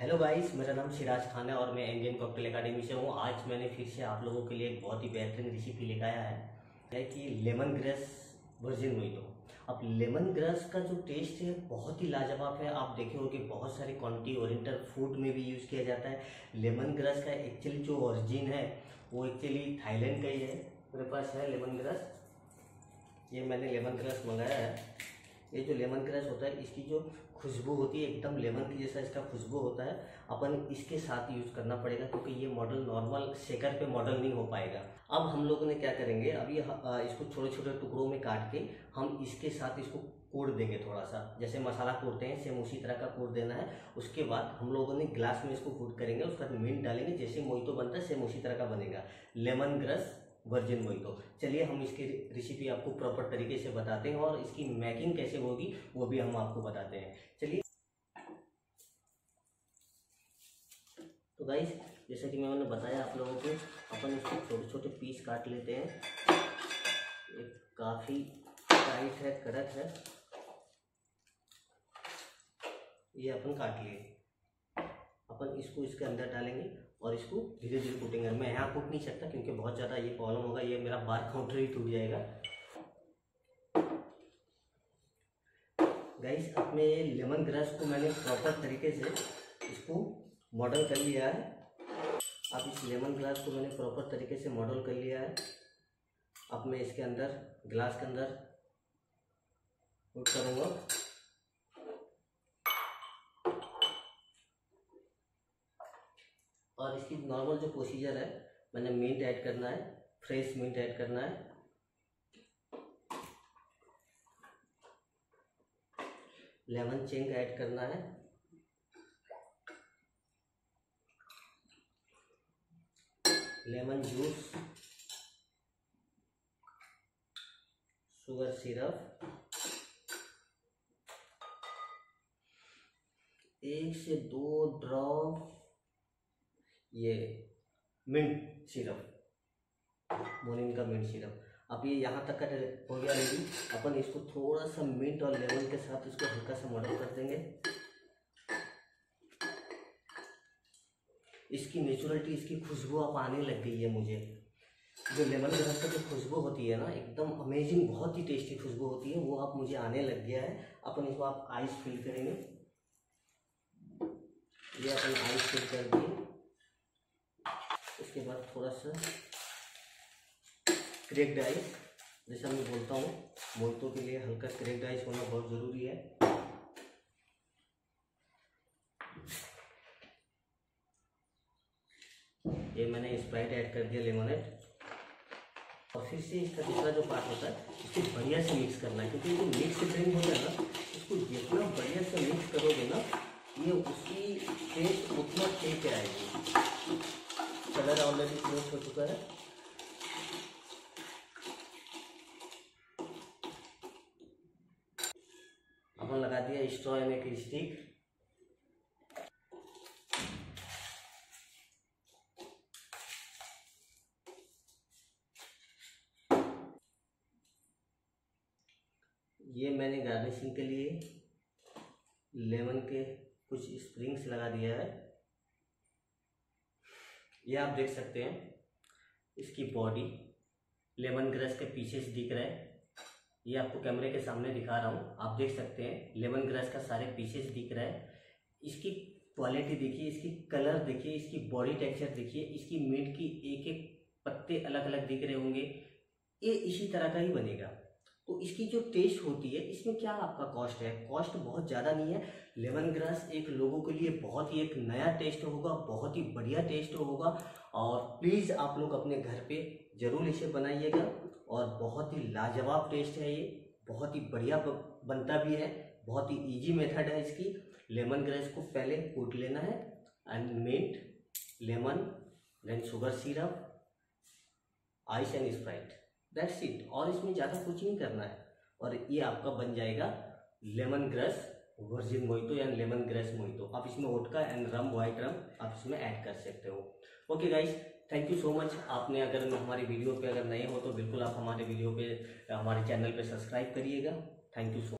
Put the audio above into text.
Hello guys मेरा नाम सिराज खान है और मैं इंडियन कॉकटेल एकेडमी से हूँ। आज मैंने फिर से आप लोगों के लिए एक बहुत ही बेहतरीन रेसिपी लेकर आया है। कि लेमन ग्रेस वर्जिन मोइतो अब लेमन ग्रेस का जो टेस्ट है, बहुत ही लाजवाब है। आप देखे हो कि बहुत सारे क्वांटिटी ओरिएंटल फ़ूड में भी यूज़ किया जाता है। लेमन ग्रेस का एक्चुअली जो ओरिजिन है, वो एक्चुअली थाईलैंड का ही है। मेरे पास है लेमन ग्रेस ये मैंने लेमन ग्रेस मंगाया है। ये जो लेमन ग्रेस होता है, इसकी जो खुशबू होती है, एकदम लेमन की जैसा इसका खुशबू होता है, अपन इसके साथ यूज़ करना पड़ेगा क्योंकि ये मॉडल नॉर्मल शेकर पे मॉडल नहीं हो पाएगा। अब हम लोगों ने क्या करेंगे, अभी इसको छोटे छोटे टुकड़ों में काट के हम इसके साथ इसको कूट देंगे थोड़ा सा जैसे मसाला कूटते हैं सेम उसी तरह का कूट देना है। उसके बाद हम लोगों ने ग्लास में इसको कूट करेंगे, उसके बाद मिंट डालेंगे, जैसे मोई मोहितो बनता है सेम उसी तरह का बनेगा। लेमन ग्रस वर्जिन मोहितो चलिए हम इसकी रेसिपी आपको प्रॉपर तरीके से बताते हैं और इसकी मैकिंग कैसे होगी, वो भी हम आपको बताते हैं। चलिए। तो गाइस जैसा कि मैंने बताया आप लोगों को, अपन इसको छोटे छोटे पीस काट लेते हैं। एक काफ़ी टाइट है, कड़क है। ये अपन काट लिए। अपन इसको इसके अंदर डालेंगे और इसको धीरे धीरे कूटेंगे। मैं यहाँ कूट नहीं सकता क्योंकि बहुत ज़्यादा ये प्रॉब्लम होगा, ये मेरा बार काउंटर ही टूट जाएगा। गाइस अपने लेमन ग्रास को मैंने प्रॉपर तरीके से इसको मॉडल कर लिया है। अब इस लेमन ग्लास को मैंने प्रॉपर तरीके से मॉडल कर लिया है। अब मैं इसके अंदर ग्लास के अंदर करूँगा और इसकी नॉर्मल जो प्रोसीजर है, मैंने मिंट ऐड करना है फ्रेश मिंट ऐड करना है। लेमन चिंक ऐड करना है। लेमन जूस शुगर सिरप एक से दो ड्रॉप ये मिंट सिरप मोनिन का मिंट सिरप अब ये यहाँ तक का हो गया रेडी अपन इसको थोड़ा सा मिंट और लेमन के साथ इसको हल्का सा मॉडल कर देंगे। इसकी नेचुरलिटी इसकी खुशबू अब आने लग गई है मुझे। जो लेमन ग्रास का जो खुशबू होती है ना, एकदम अमेजिंग बहुत ही टेस्टी खुशबू होती है, वो अब मुझे आने लग गया है। अपन इसको आप आइस फिल करेंगे। ये अपन आइस फिल कर दिए। उसके बाद थोड़ा सा क्रेक्ड आइस जैसा मैं बोलता हूँ मोहितों के लिए हल्का क्रेक्ड आइस होना बहुत ज़रूरी है। ये मैंने स्प्राइट ऐड कर दिया लेमोनेट और फिर से इसका दूसरा जो पार्ट होता है, इसको बढ़िया से मिक्स करना है, क्योंकि जो मिक्स ड्रिंक होता है ना, इसको जितना बढ़िया से मिक्स करोगे ना, ये उसकी टेस्ट उतना टेस्ट आएगी। ऑलरेडी क्लोज हो चुका है। अपन लगा दिया स्ट्रॉ एंड एक स्टिक ये मैंने गार्निशिंग के लिए लेमन के कुछ स्प्रिंग्स लगा दिया है। ये आप देख सकते हैं। इसकी बॉडी लेमन ग्रास के पीछे से दिख रहा है। ये आपको कैमरे के सामने दिखा रहा हूँ। आप देख सकते हैं लेमन ग्रास का सारे पीछे से दिख रहा है। इसकी क्वालिटी देखिए, इसकी कलर देखिए, इसकी बॉडी टेक्सचर देखिए, इसकी मीट की एक एक पत्ते अलग अलग दिख रहे होंगे। ये इसी तरह का ही बनेगा। तो इसकी जो टेस्ट होती है, इसमें क्या आपका कॉस्ट है? कॉस्ट बहुत ज़्यादा नहीं है। लेमन ग्रास एक लोगों के लिए बहुत ही एक नया टेस्ट होगा, बहुत ही बढ़िया टेस्ट होगा। और प्लीज़ आप लोग अपने घर पे ज़रूर इसे बनाइएगा। और बहुत ही लाजवाब टेस्ट है ये। बहुत ही बढ़िया बनता भी है। बहुत ही इजी मेथड है इसकी। लेमन ग्रास को पहले कूट लेना है। And mint lemon then sugar syrup ice and Sprite that's it और इसमें ज़्यादा कुछ नहीं करना है। और ये आपका बन जाएगा लेमन ग्रस वर्जिन मोहितो या लेमन ग्रेस मोहितो आप इसमें ओटका एंड रम वाइट रम आप इसमें ऐड कर सकते हो। Okay guys thank you so much आपने अगर हमारी वीडियो पे अगर नए हो तो बिल्कुल आप हमारे वीडियो पे, हमारे चैनल पे सब्सक्राइब करिएगा। Thank you so